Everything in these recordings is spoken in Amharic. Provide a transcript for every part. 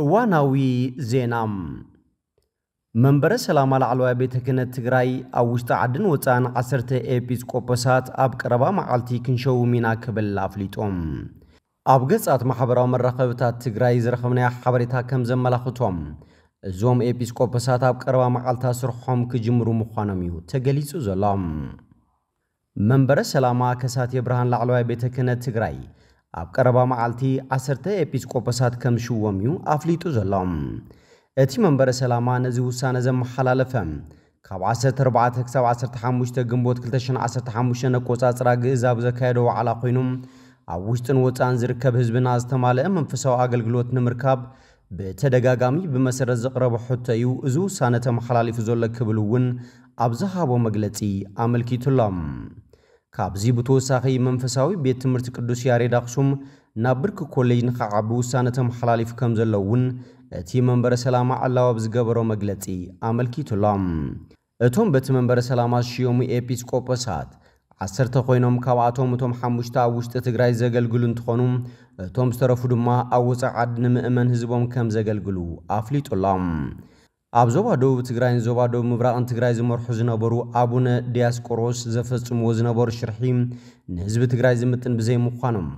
እዋናዊ ዜና መንበረ ሰላማ ላዕለዋይ ቤተ ክህነት ትግራይ ኣብ ውሽጢ ዓድን ወፃእን ዓሰርተ ኤጲስቆጶሳት ኣብ ቀረባ መዓልቲ ክንሸውም ኢና ክብል ኣፍሊጦም። ኣብ ገጻት ማሕበራዊ መራኸብታት ትግራይ ዝረኸብናዮ ሓበሬታ ከም ዘመላኽቶም። እዞም ኤጲስቆጶሳት ኣብ ቀረባ መዓልታ ስርሖም ክጅምሩ ምዃኖም እዩ ተገሊጹ ዘሎ። መንበረ ሰላማ ከሳቴ ብርሃን ላዕለዋይ ቤተ ክህነት ትግራይ ኣብ ቀረባ መዓልቲ ዓሰርተ ኤጲስቆጶሳት ከም ዝሽወም እዩ ኣፍሊጡ ዘሎ። እቲ መንበረ ሰላማ ነዚ ውሳነ ዘመሓላለፈ ካብ 14 ክሳብ 15 ግንቦት 2015 ኣቆጻጽራ ግእዛብ ዘካየዶ ዋዕላ ኮይኑ ኣብ ውሽጥን ወፃእን ዝርከብ ህዝብና ዝተማልአ መንፈሳዊ ኣገልግሎት ንምርካብ ብተደጋጋሚ ብመሰረት ዘቕረበ ሕቶ እዩ። እዚ ውሳነ ተመሓላሊፉ ዘሎ ክብል እውን ኣብ ዝሃቦ መግለጺ ኣመልኪቱሎም ካብዚ ብተወሳኺ መንፈሳዊ ቤት ትምህርቲ ቅዱስ ያሬድ ኣኽሱም ናብ ብርኪ ኮሌጅ ንኽዓቢ ውሳነ ተመሓላሊፉ ከም ዘሎ እውን እቲ መንበረ ሰላማ ብዝገበሮ መግለጺ ኣመልኪቱሎም። እቶም በቲ መንበረ ሰላማ ዝሽየሙ ኤጲስቆጶሳት ዓሰርተ ኮይኖም ካብኣቶም እቶም ሓሙሽተ ኣብ ውሽጢ ትግራይ ዘገልግሉ እንትኾኑ እቶም ዝተረፉ ድማ ኣብ ወፃኢ ዓዲ ንምእመን ህዝቦም ከም ዘገልግሉ ኣፍሊጡሎም ኣብ ዞባ ደቡብ ትግራይን ዞባ ደቡብ ምብራቕን ትግራይ ዝመርሑ ዝነበሩ ኣቡነ ዲያስቆሮስ ዘፈጽምዎ ዝነበሩ ሽርሒ ንህዝቢ ትግራይ ዝምጥን ብዘይምዃኖም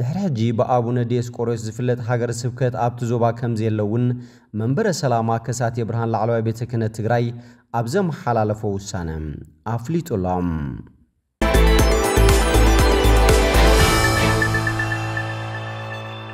ድሕሪ ሕጂ ብኣቡነ ዲዮስቆሮስ ዝፍለጥ ሃገረ ስብከት ኣብቲ ዞባ ከም ዘየለውን መንበረ ሰላማ ከሳቴ ብርሃን ላዕለዋይ ቤተ ክህነት ትግራይ ኣብ ዘመሓላለፎ ውሳነ ኣፍሊጡሎም